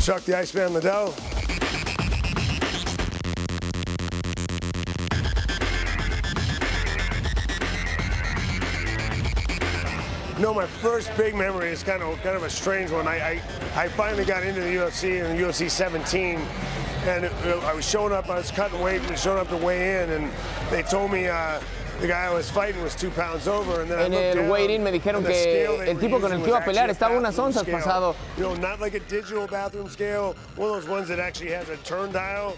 Chuck the Iceman Liddell. No, my first big memory is kind of kind of a strange one. I I, I finally got into the UFC in the UFC 17, and it, I was showing up. I was cutting weight and showing up to weigh in, and they told me. Uh, the guy I was fighting was two pounds over, and then I En looked el down, weigh-in me dijeron que el tipo con el que iba a pelear estaba unas onzas scale. pasado. You know, not like a digital bathroom scale, one of those ones that actually has a turn dial.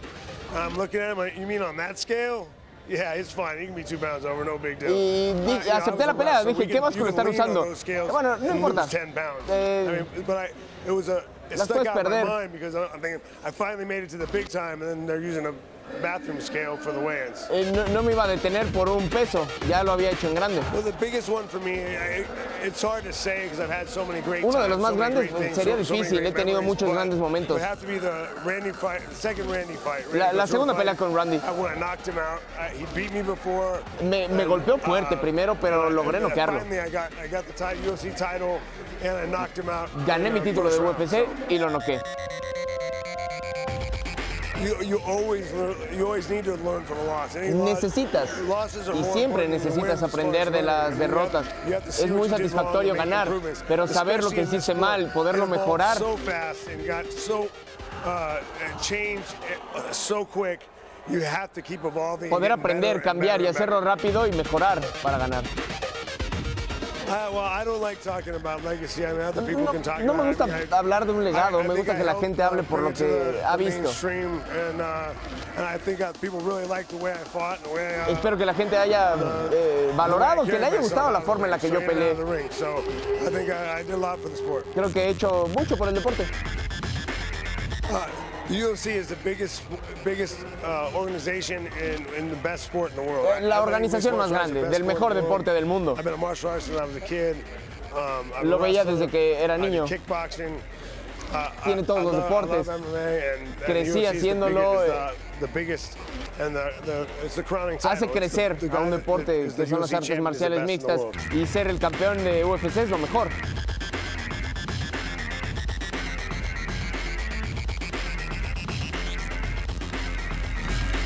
I'm looking at him. like, You mean on that scale? Yeah, it's fine. He can be two pounds over, no big deal. Y di- Uh, I acepté la pelea, dije, ¿qué can- músculo you can están usando? Bueno, no importa. 10 pounds. Eh, I mean, but I, it was a, it las stuck out in my mind because I'm thinking, I finally made it to the big time, and then they're using a bathroom scale for the weigh-ins. Eh, no, no me iba a detener por un peso, ya lo había hecho en grande. Well, the biggest one for me, I, it's hard to say because I've had so many great Uno de los más so grandes, things, sería so- so difícil, great he tenido memories, muchos grandes momentos. It would have to be the Randy fight, the second Randy fight. La- Randy la Couture segunda fight. pelea con Randy. I, when I knocked him out, I, he beat me before. Me, me and, golpeó fuerte uh, primero, pero and logré then noquearlo. Finally, I got, I got the ti- UFC title, and I knocked him out. Gané mi the título de round, UFC so y lo noqué. Necesitas y siempre necesitas aprender de las derrotas. Es muy satisfactorio ganar, pero saber lo que hiciste mal, poderlo mejorar. Uh, uh, so quick. You have to keep evolving. and Poder aprender, cambiar y hacerlo rápido y mejorar para ganar. No, me gusta hablar de un legado, me gusta que la gente uh, hable por lo que ha visto. uh, I, uh, Espero que la gente haya eh, valorado, que le haya gustado la forma en la que yo peleé. Creo que he hecho mucho por el deporte. The UFC is the biggest, biggest organization in, in the best sport in the world. La organización más grande, del mejor deporte del mundo. I've been a martial artist since I was a kid. I'm a Lo veía desde que era niño. kickboxing. Uh, Tiene todos los deportes. Crecí haciéndolo. Hace crecer a un deporte que son las artes marciales mixtas y ser el campeón de UFC es lo mejor.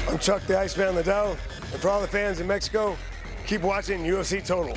I'm Chuck the Iceman Liddell, and for all the fans in Mexico, keep watching UFC Total.